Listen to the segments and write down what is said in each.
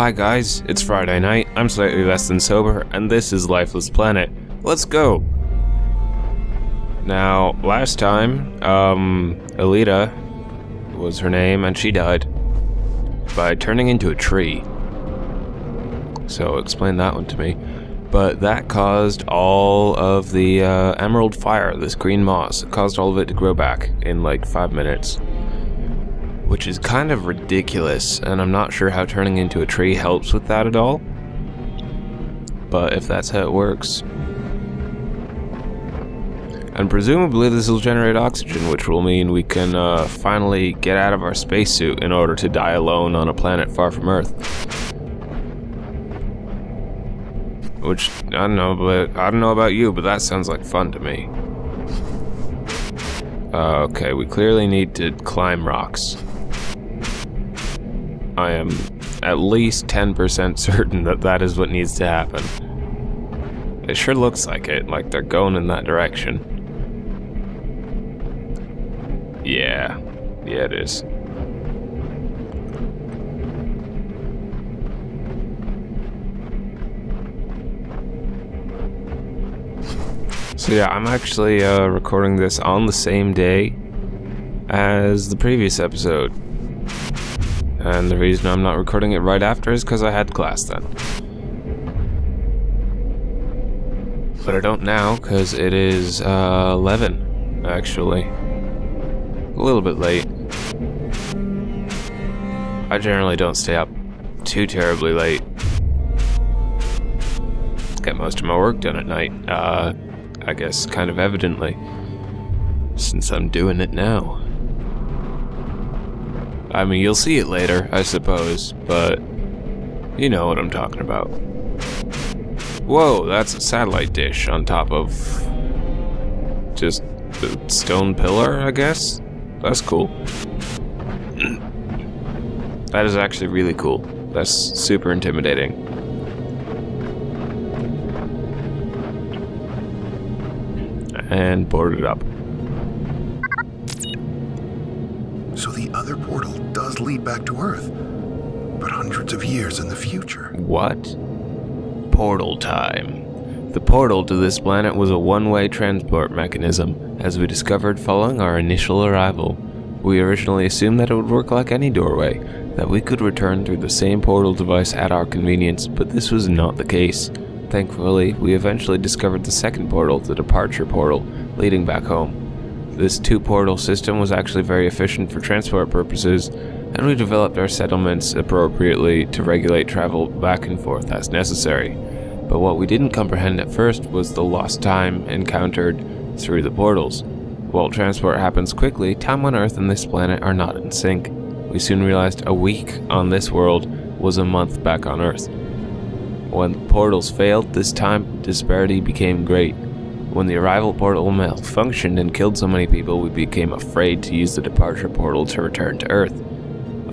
Hi guys, it's Friday night, I'm slightly less than sober, and this is Lifeless Planet. Let's go! Now, last time, um, Alita was her name, and she died by turning into a tree. So explain that one to me. But that caused all of the uh, emerald fire, this green moss, it caused all of it to grow back in like five minutes which is kind of ridiculous, and I'm not sure how turning into a tree helps with that at all. But if that's how it works. And presumably this will generate oxygen, which will mean we can uh, finally get out of our spacesuit in order to die alone on a planet far from Earth. Which, I don't know, but I don't know about you, but that sounds like fun to me. Uh, okay, we clearly need to climb rocks. I am at least 10% certain that that is what needs to happen. It sure looks like it, like they're going in that direction. Yeah, yeah it is. So yeah, I'm actually uh, recording this on the same day as the previous episode. And the reason I'm not recording it right after is because I had class then. But I don't now, because it is uh, 11, actually. A little bit late. I generally don't stay up too terribly late. Get most of my work done at night, uh, I guess kind of evidently. Since I'm doing it now. I mean, you'll see it later, I suppose, but you know what I'm talking about. Whoa, that's a satellite dish on top of just the stone pillar, I guess? That's cool. that is actually really cool. That's super intimidating. And boarded up. Does lead back to Earth, but hundreds of years in the future. What? Portal time. The portal to this planet was a one way transport mechanism, as we discovered following our initial arrival. We originally assumed that it would work like any doorway, that we could return through the same portal device at our convenience, but this was not the case. Thankfully, we eventually discovered the second portal, the departure portal, leading back home. This two portal system was actually very efficient for transport purposes, and we developed our settlements appropriately to regulate travel back and forth as necessary. But what we didn't comprehend at first was the lost time encountered through the portals. While transport happens quickly, time on Earth and this planet are not in sync. We soon realized a week on this world was a month back on Earth. When portals failed, this time disparity became great. When the arrival portal malfunctioned and killed so many people, we became afraid to use the departure portal to return to Earth.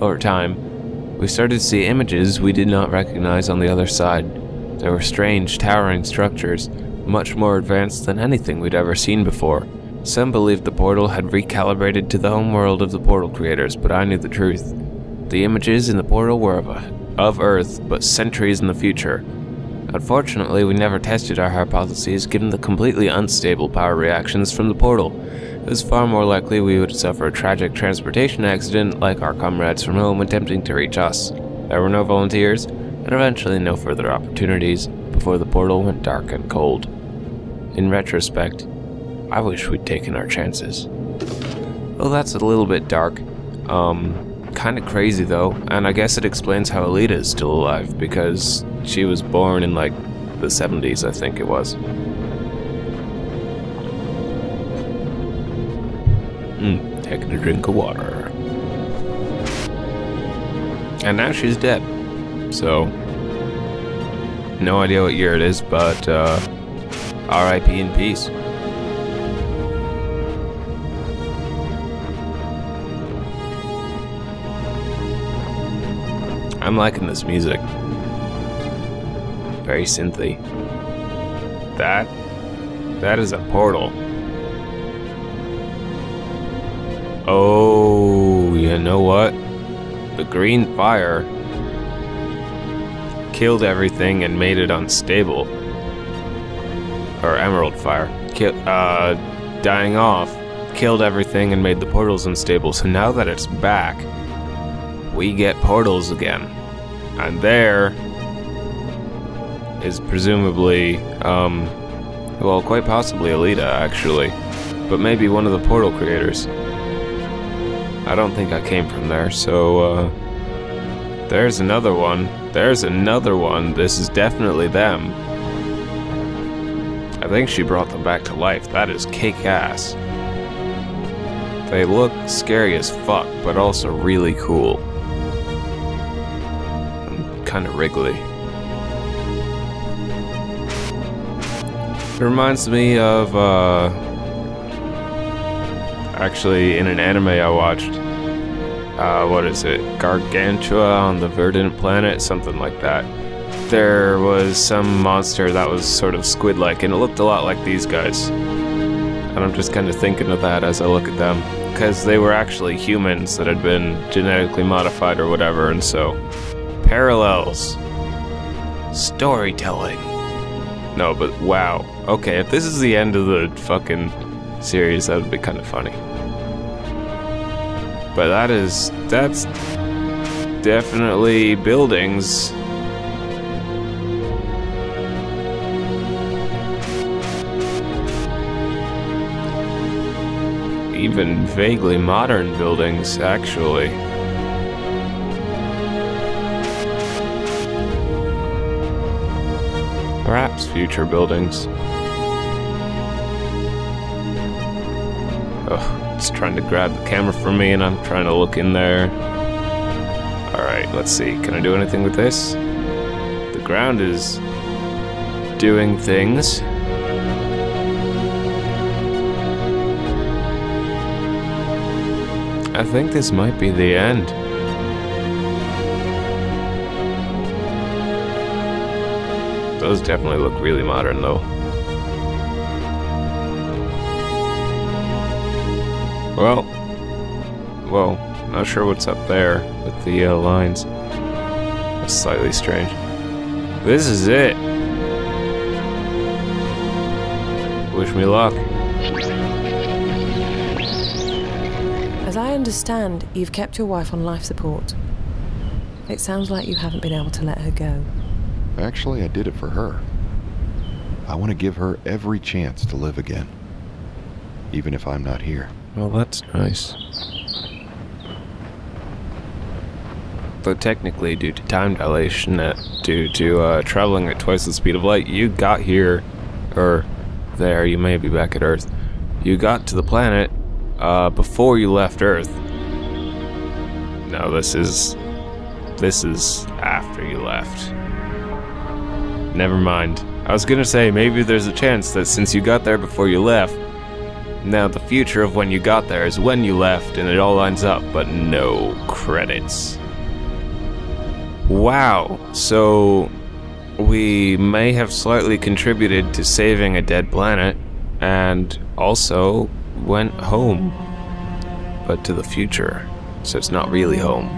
Over time, we started to see images we did not recognize on the other side. There were strange, towering structures, much more advanced than anything we'd ever seen before. Some believed the portal had recalibrated to the homeworld of the portal creators, but I knew the truth. The images in the portal were of, of Earth, but centuries in the future, Unfortunately, we never tested our hypotheses given the completely unstable power reactions from the portal. It was far more likely we would suffer a tragic transportation accident like our comrades from home attempting to reach us. There were no volunteers, and eventually no further opportunities before the portal went dark and cold. In retrospect, I wish we'd taken our chances. Well, that's a little bit dark. Um, kind of crazy though, and I guess it explains how Alita is still alive because she was born in like the 70s, I think it was. Hmm, taking a drink of water. And now she's dead. So, no idea what year it is, but uh, RIP in peace. I'm liking this music. Very synthy. That that is a portal. Oh, you know what? The green fire killed everything and made it unstable. Or Emerald Fire. Ki- uh, dying off, killed everything and made the portals unstable. So now that it's back, we get portals again. And there is presumably, um, well, quite possibly Alita, actually. But maybe one of the portal creators. I don't think I came from there, so, uh, there's another one. There's another one. This is definitely them. I think she brought them back to life. That is cake ass. They look scary as fuck, but also really cool. And kind of wriggly. It reminds me of, uh, actually, in an anime I watched. Uh, what is it? Gargantua on the Verdant Planet? Something like that. There was some monster that was sort of squid like, and it looked a lot like these guys. And I'm just kind of thinking of that as I look at them. Because they were actually humans that had been genetically modified or whatever, and so. Parallels. Storytelling. No, but wow. Okay, if this is the end of the fucking series, that would be kind of funny. But that is. That's. Definitely buildings. Even vaguely modern buildings, actually. Perhaps future buildings. Oh, it's trying to grab the camera from me and I'm trying to look in there. Alright, let's see. Can I do anything with this? The ground is doing things. I think this might be the end. Those definitely look really modern though. Well, well, not sure what's up there with the uh, lines. That's slightly strange. This is it. Wish me luck. As I understand, you've kept your wife on life support. It sounds like you haven't been able to let her go. Actually, I did it for her. I want to give her every chance to live again. Even if I'm not here. Well, that's nice. Though technically, due to time dilation, uh, due to uh, traveling at twice the speed of light, you got here, or there, you may be back at Earth. You got to the planet uh, before you left Earth. No, this is this is after you left. Never mind. I was gonna say maybe there's a chance that since you got there before you left, now the future of when you got there is when you left and it all lines up, but no credits. Wow. So we may have slightly contributed to saving a dead planet and also went home. But to the future. So it's not really home.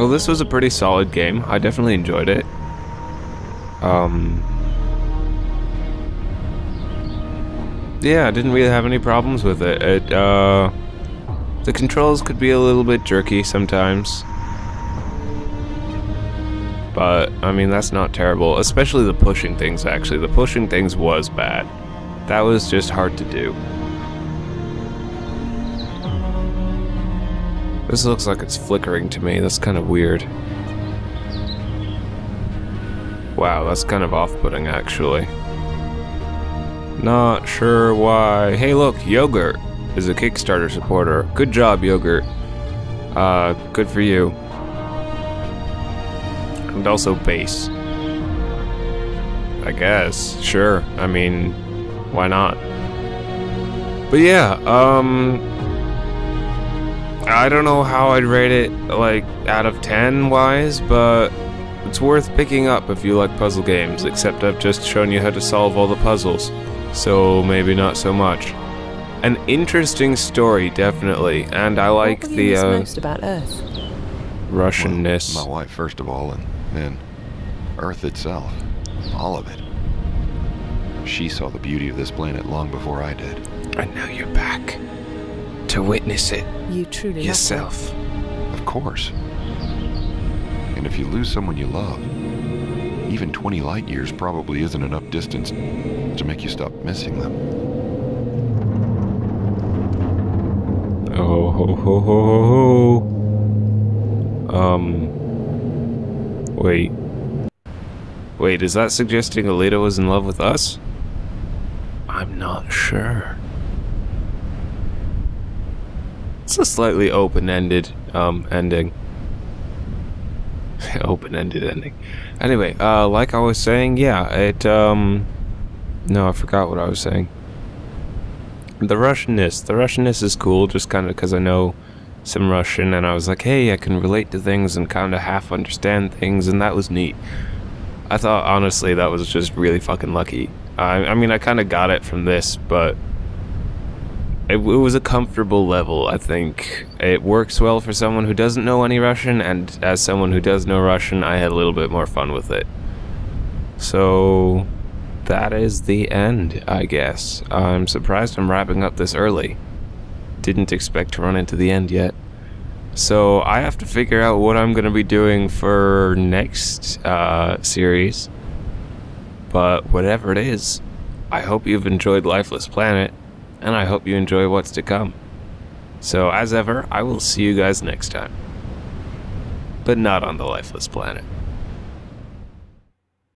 Well, this was a pretty solid game. I definitely enjoyed it. Um, yeah, I didn't really have any problems with it. It uh, the controls could be a little bit jerky sometimes, but I mean that's not terrible. Especially the pushing things. Actually, the pushing things was bad. That was just hard to do. This looks like it's flickering to me. That's kind of weird. Wow, that's kind of off-putting actually. Not sure why. Hey look, Yogurt is a Kickstarter supporter. Good job, Yogurt. Uh, good for you. And also Base. I guess. Sure. I mean, why not? But yeah, um... I don't know how I'd rate it, like, out of 10 wise, but it's worth picking up if you like puzzle games, except I've just shown you how to solve all the puzzles, so maybe not so much. An interesting story, definitely, and I like what the uh, most about Earth? Russianness. Well, my wife, first of all, and then Earth itself. All of it. She saw the beauty of this planet long before I did. And now you're back to witness it You truly yourself. Of course. And if you lose someone you love, even 20 light years probably isn't enough distance to make you stop missing them. Oh ho ho ho ho ho. Um. Wait. Wait, is that suggesting Alita was in love with us? I'm not sure. It's a slightly open-ended um ending. open-ended ending. Anyway, uh like I was saying, yeah, it um no, I forgot what I was saying. The Russianness. The Russianness is cool just kind of because I know some Russian and I was like, hey, I can relate to things and kind of half understand things, and that was neat. I thought, honestly, that was just really fucking lucky. I, I mean, I kind of got it from this, but it, it was a comfortable level, I think. It works well for someone who doesn't know any Russian, and as someone who does know Russian, I had a little bit more fun with it. So, that is the end, I guess. I'm surprised I'm wrapping up this early. Didn't expect to run into the end yet. So I have to figure out what I'm going to be doing for next uh, series. But whatever it is, I hope you've enjoyed Lifeless Planet, and I hope you enjoy what's to come. So, as ever, I will see you guys next time. But not on the Lifeless Planet.